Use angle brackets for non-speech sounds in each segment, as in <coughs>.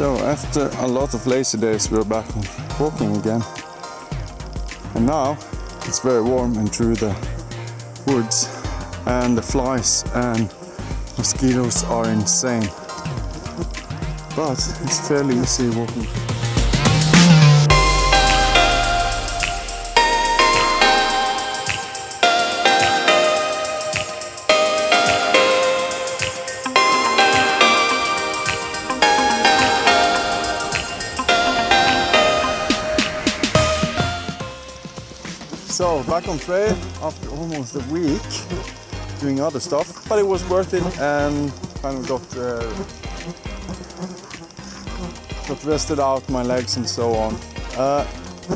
So after a lot of lazy days, we're back walking again. And now it's very warm and through the woods, and the flies and mosquitoes are insane. But it's fairly easy walking. So back on trail after almost a week doing other stuff, but it was worth it and kind of got uh, got rested out my legs and so on. Uh,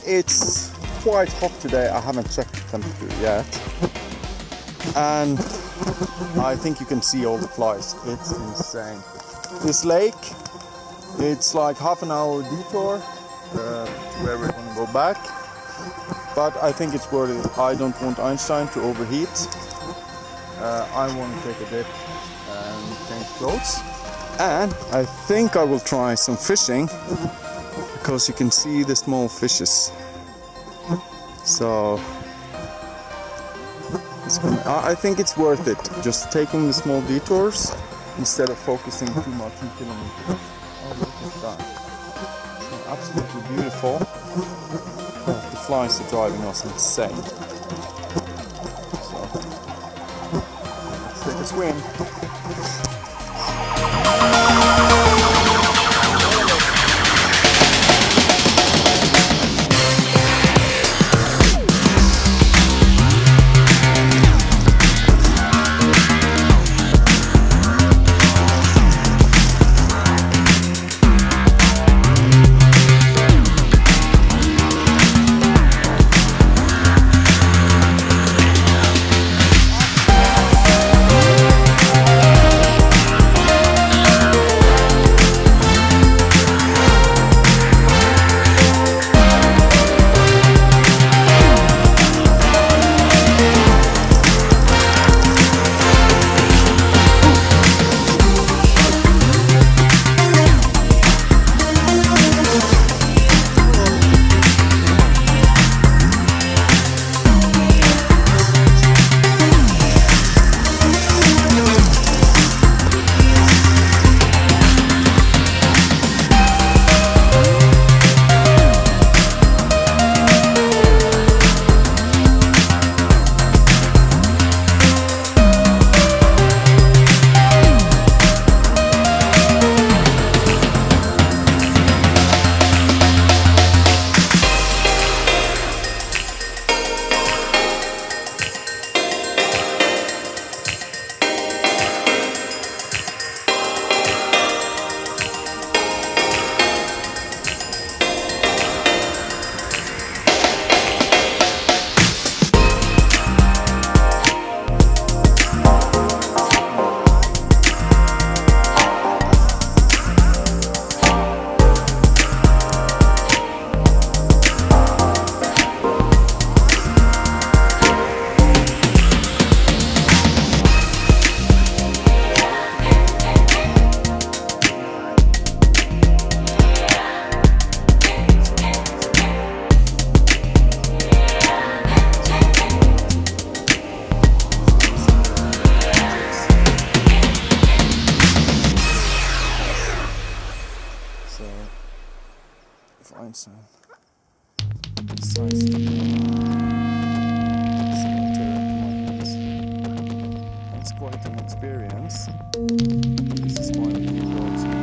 it's quite hot today. I haven't checked the temperature yet, and I think you can see all the flies. It's insane. This lake, it's like half an hour detour uh, where we're gonna go back but I think it's worth it. I don't want Einstein to overheat. Uh, I want to take a dip and change clothes. And I think I will try some fishing because you can see the small fishes. So I think it's worth it just taking the small detours instead of focusing too much on kilometers. Oh, look at that. It's absolutely beautiful flies are driving us insane. So, let's take a swim. Experience. This is one of the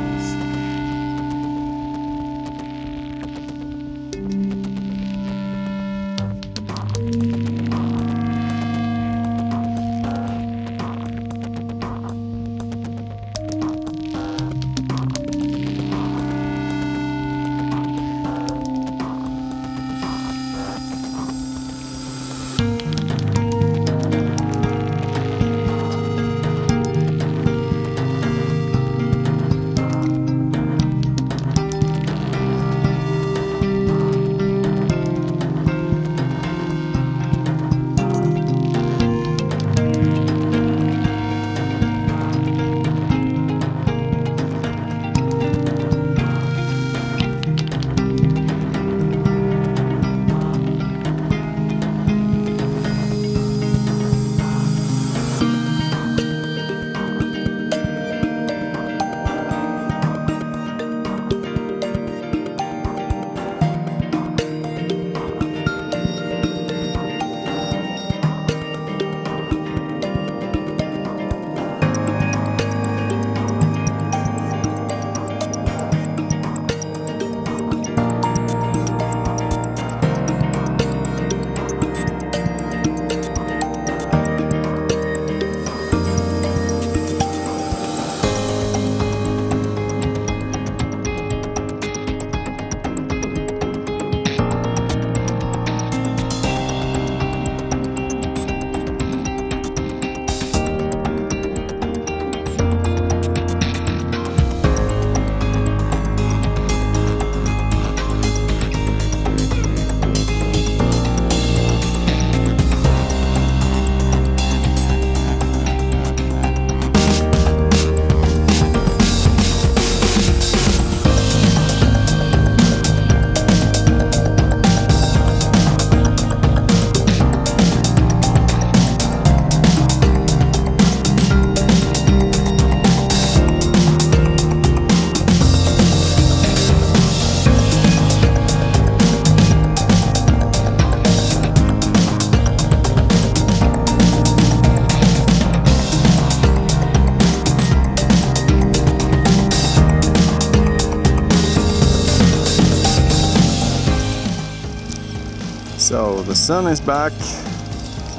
sun is back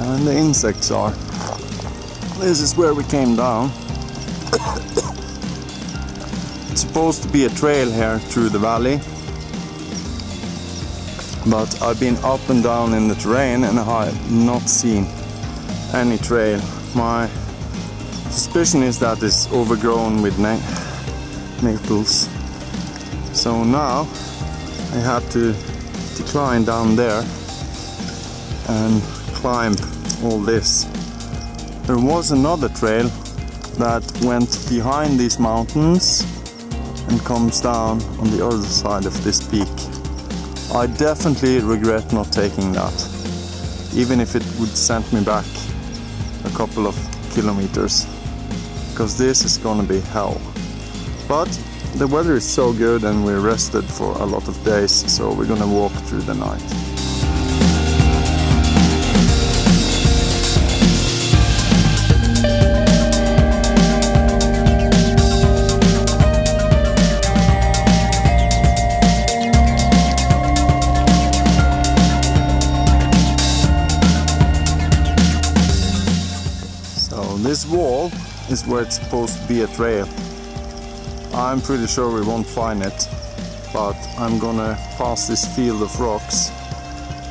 and the insects are. This is where we came down. <coughs> it's supposed to be a trail here through the valley. But I've been up and down in the terrain and I have not seen any trail. My suspicion is that it's overgrown with na maples. So now I have to decline down there and climb all this. There was another trail that went behind these mountains and comes down on the other side of this peak. I definitely regret not taking that, even if it would send me back a couple of kilometers, because this is gonna be hell. But the weather is so good and we're rested for a lot of days, so we're gonna walk through the night. Is where it's supposed to be a trail. I'm pretty sure we won't find it, but I'm gonna pass this field of rocks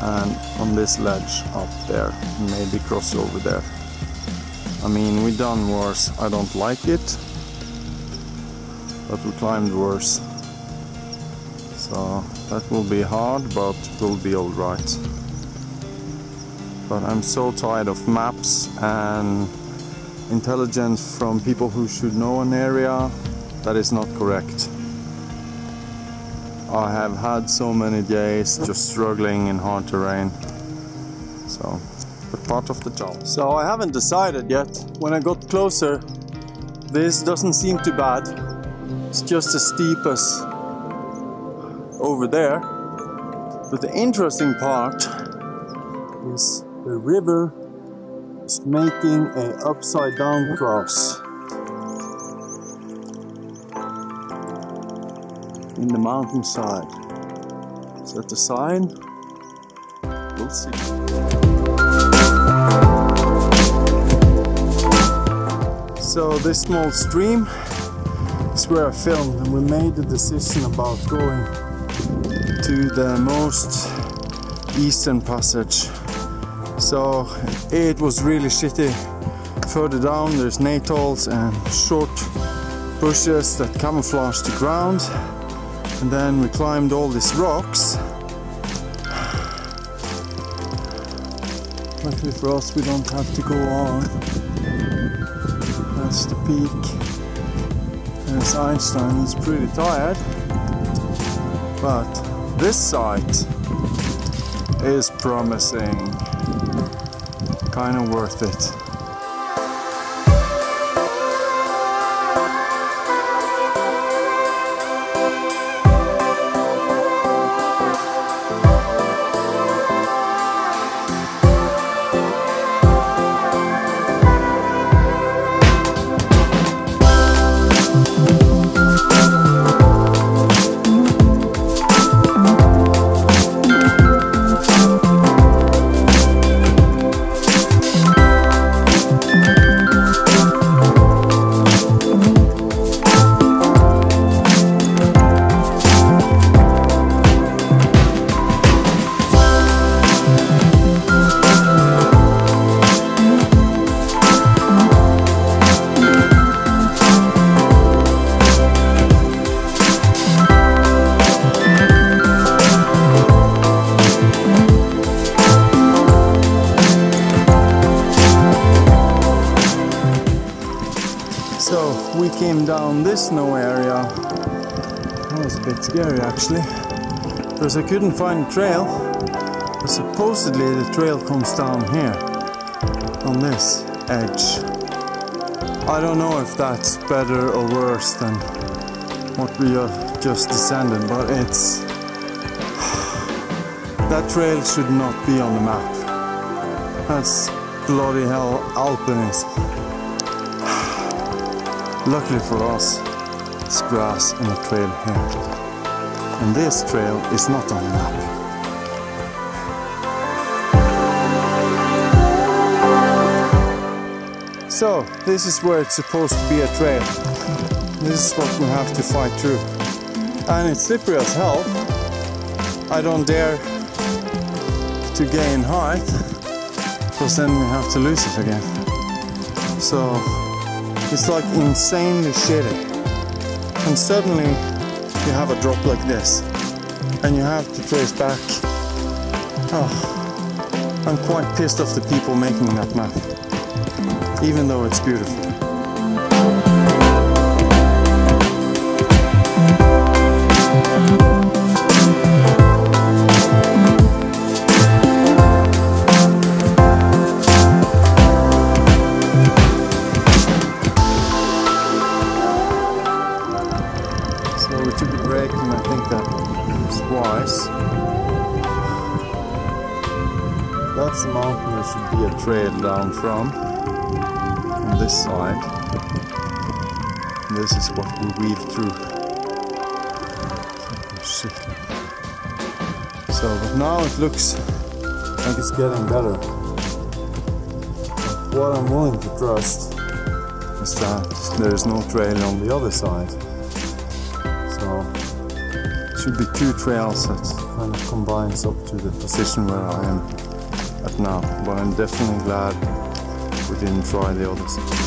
and on this ledge up there, maybe cross over there. I mean, we done worse. I don't like it, but we climbed worse. So that will be hard, but we'll be alright. But I'm so tired of maps and intelligence from people who should know an area that is not correct. I have had so many days just struggling in hard terrain. So, but part of the job. So I haven't decided yet. When I got closer, this doesn't seem too bad. It's just as steep as over there. But the interesting part is the river making an upside down cross in the mountainside. Is that the sign? We'll see. So this small stream is where I filmed and we made the decision about going to the most eastern passage so it was really shitty. Further down there's natals and short bushes that camouflage the ground. And then we climbed all these rocks. Luckily for us we don't have to go on. That's the peak. There's Einstein, he's pretty tired. But this site is promising kind of worth it. Came down this snow area. That was a bit scary actually, because I couldn't find a trail. But supposedly the trail comes down here, on this edge. I don't know if that's better or worse than what we just descended, but it's... <sighs> that trail should not be on the map. That's bloody hell alpinism. Luckily for us, it's grass and a trail here. And this trail is not on the map. So, this is where it's supposed to be a trail. This is what we have to fight through. And it's slippery as hell. I don't dare to gain height, because then we have to lose it again. So, it's like insanely shitty. And suddenly, you have a drop like this, and you have to trace back. Oh, I'm quite pissed off the people making that map even though it's beautiful. And this is what we weave through. So, but now it looks like it's getting better. What I'm willing to trust is that there is no trail on the other side. So, it should be two trails that kind of combines up to the position where I am at now. But I'm definitely glad we didn't try the other side.